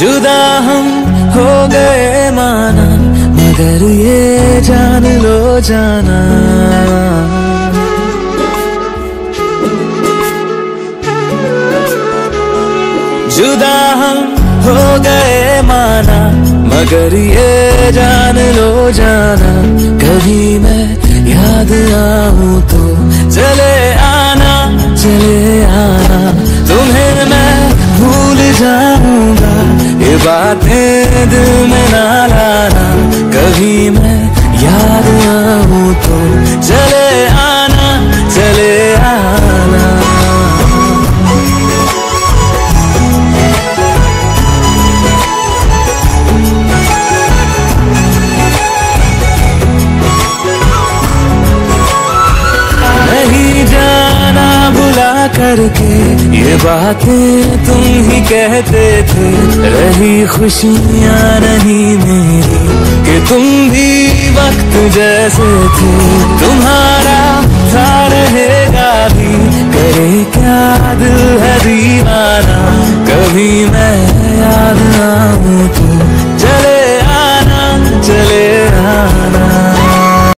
जुदा हम हो गए माना, मगर ये जान लो जाना। जुदा हम हो गए माना, मगर ये जान लो जाना। कभी मैं याद आऊँ तो चले आना, चले बातें दिल में ना लाना। कभी मैं याद आऊँ तो करके ये बातें तुम ही कहते थे। रही खुशियाँ रही मेरी, कि तुम भी वक्त जैसे थे।